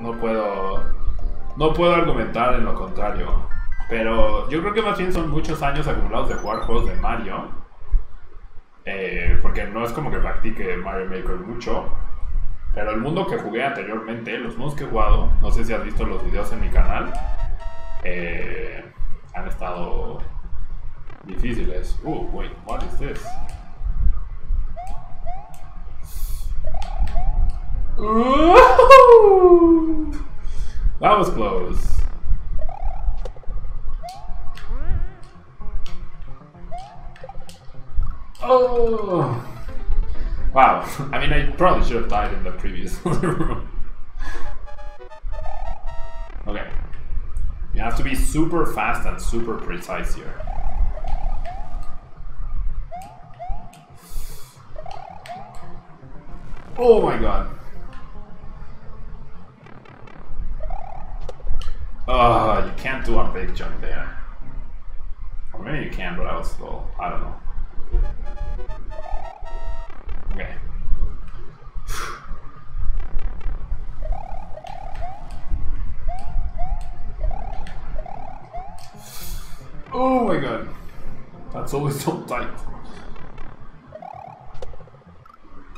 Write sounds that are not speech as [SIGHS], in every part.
no puedo, no puedo argumentar en lo contrario. Pero yo creo que más bien son muchos años acumulados de jugar juegos de Mario. Eh, porque no es como que practique Mario Maker mucho. Pero el mundo que jugué anteriormente, los mundos que he jugado, no sé si has visto los videos en mi canal, eh, han estado difíciles. Uh, wait, what is this? That was close. Oh! Wow, I mean, I probably should have died in the previous [LAUGHS] room. okay. You have to be super fast and super precise here. Oh my god. Oh, you can't do a big jump there. Or maybe you can, but I was slow. I don't know. Okay. [SIGHS] Oh my god. That's always [LAUGHS] so tight.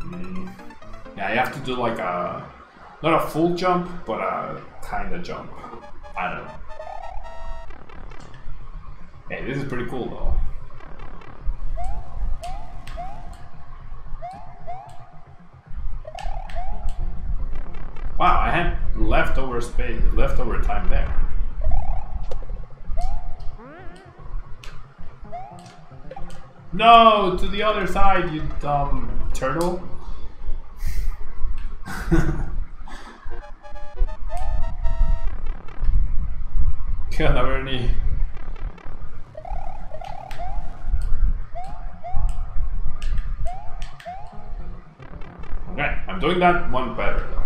Mm. Yeah, you have to do like a... Not a full jump, but a kind of jump. Hey, this is pretty cool though. Wow, I had leftover space, leftover time there. No, to the other side, you dumb turtle. Can't have any. Okay, I'm doing that one better though.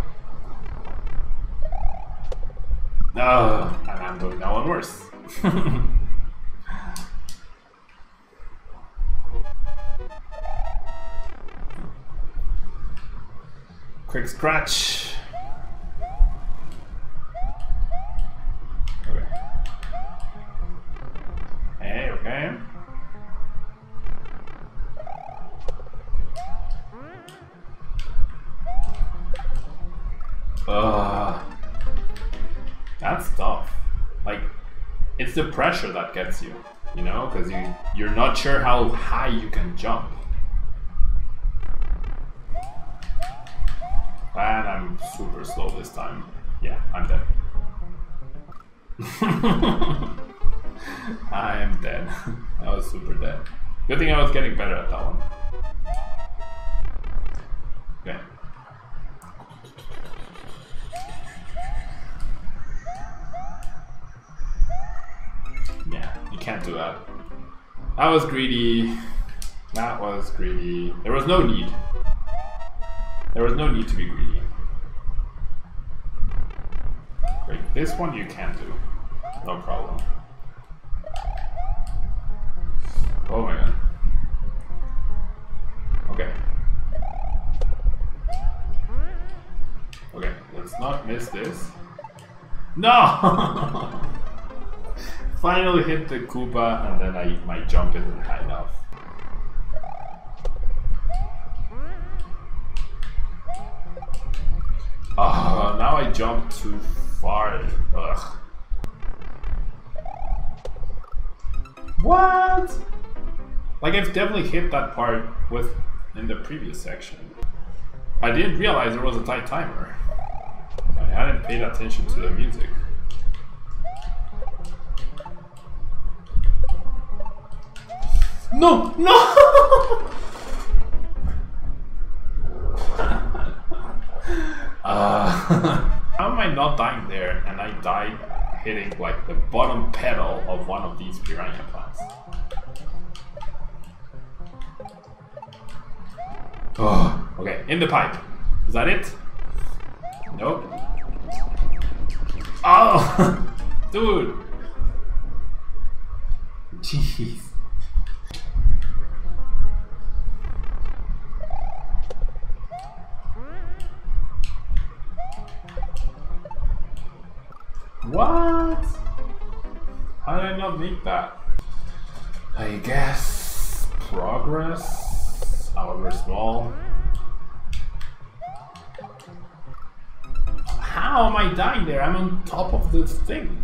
No, and I'm doing that one worse. [LAUGHS] Quick scratch. It's the pressure that gets you, you know, because you you're not sure how high you can jump. And I'm super slow this time. Yeah, I'm dead. [LAUGHS] I am dead. [LAUGHS] I was super dead. Good thing I was getting better at that one. Okay. Can't do that. That was greedy. That was greedy. There was no need. There was no need to be greedy. Wait, this one you can do. No problem. Oh my god. Okay. Okay, let's not miss this. No! [LAUGHS] Finally hit the Koopa and then I, my jump isn't high enough. Ah, now I jumped too far. Ugh. What? Like I've definitely hit that part with in the previous section. I didn't realize there was a tight timer. I hadn't paid attention to the music. No! No! Uh, [LAUGHS] how am I not dying there and I died hitting like the bottom pedal of one of these piranha plants? Oh, okay, in the pipe. Is that it? Nope. Oh, [LAUGHS] dude. Jeez. What? How did I not make that? I guess progress, however small. How am I dying there? I'm on top of this thing.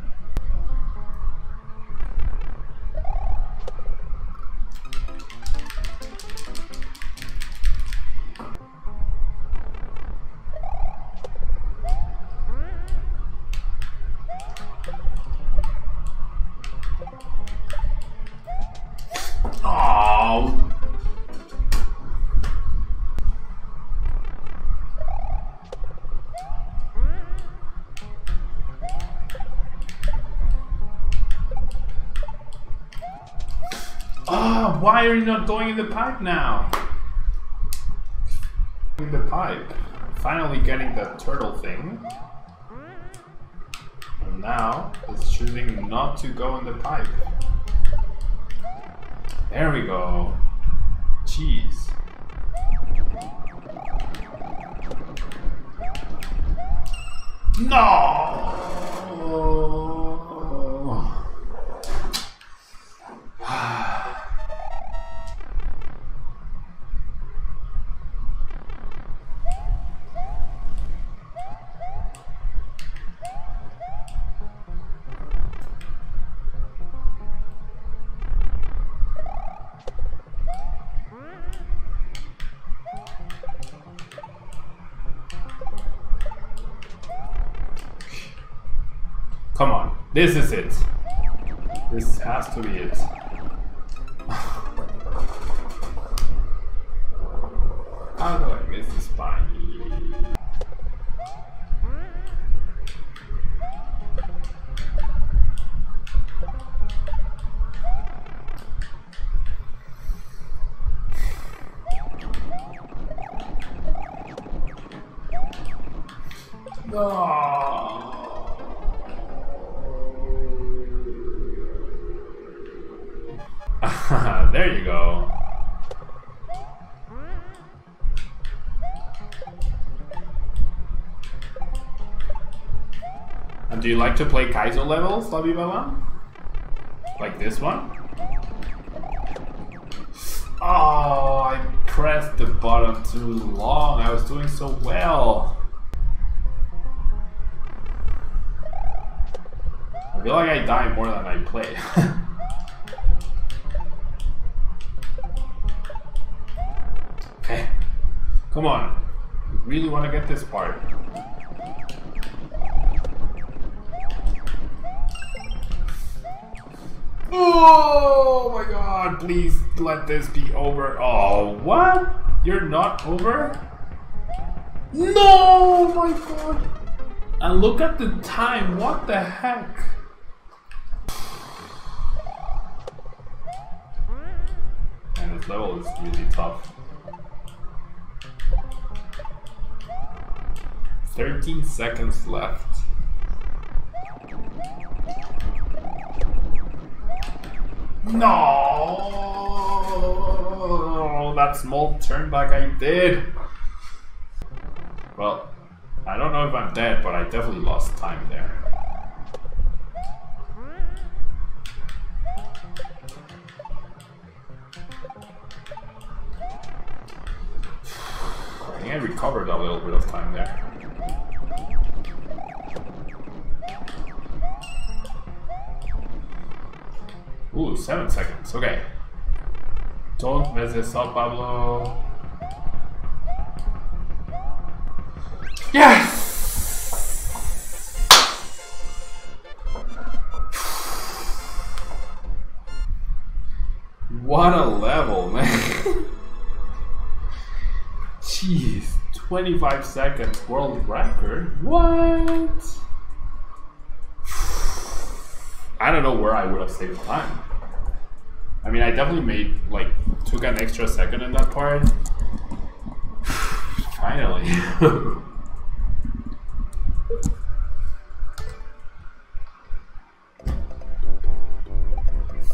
Why are you not going in the pipe now? In the pipe. Finally getting that turtle thing. And now it's choosing not to go in the pipe. There we go. Jeez. No! This is it. This has to be it. [SIGHS] How do I miss the spine? No. [SIGHS] Ah. There you go. And do you like to play Kaizo levels, Labibaba? Like this one? Oh, I pressed the button too long. I was doing so well. I feel like I die more than I play. [LAUGHS] Come on. I really want to get this part. Oh my god, please let this be over. Oh, what? You're not over? No, my god. And look at the time, what the heck? And this level is really tough. 13 seconds left. No, that small turn back I did. Well, I don't know if I'm dead, but I definitely lost time there. I think I recovered a little bit of time there. Seven seconds. Okay. Don't mess this up, Pablo. Yes! What a level, man. [LAUGHS] Jeez, 25 seconds world record? What? [SIGHS] I don't know where I would have saved time. I mean, I definitely made, like, took an extra second in that part. [SIGHS] Finally. [LAUGHS]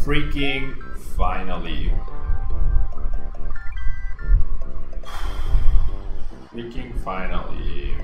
Freaking finally. [SIGHS] Freaking finally.